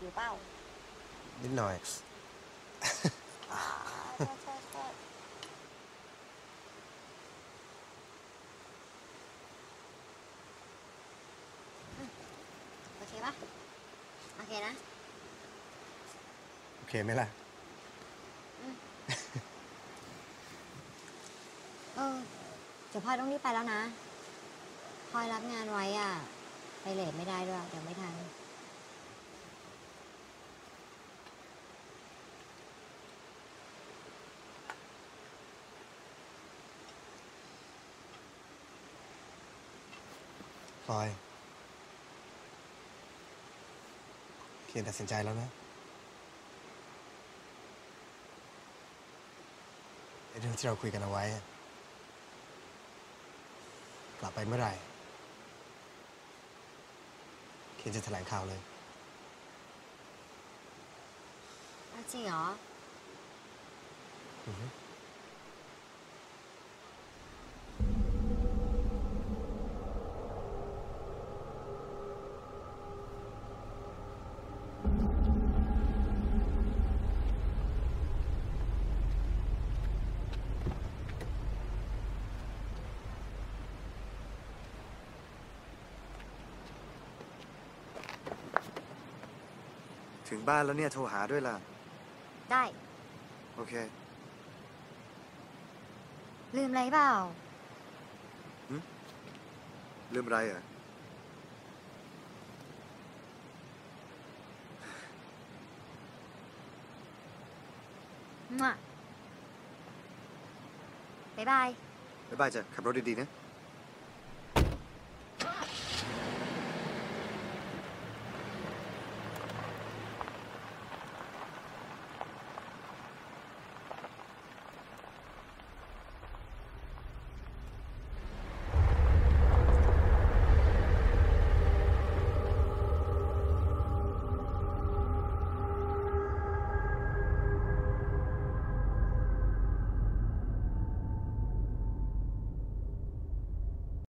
อยู่เปล่านิดหน่อยอ่าโทษโทษโทษอืมโอเคปะโอเคนะ โอเคไหมล่ะ เออเดี๋ยวพลอยต้องรีบไปแล้วนะพลอยรับงานไว้อะ ไปเลทไม่ได้ด้วย เดี๋ยวไม่ทัน ลอยเขียนตัดสินใจแล้วนะไอ้เรื่องที่เราคุยกันเอาไว้อะกลับไปเมื่อไหร่เขียนจะแถลงข่าวเลยเอาจริงเหรอ ถึงบ้านแล้วเนี่ยโทรหาด้วยล่ะ ได้ โอเค ลืมอะไรเปล่า ลืมอะไรเหรอ มั่วบ๊ายบาย บ๊ายบายจ้ะขับรถดีๆนะ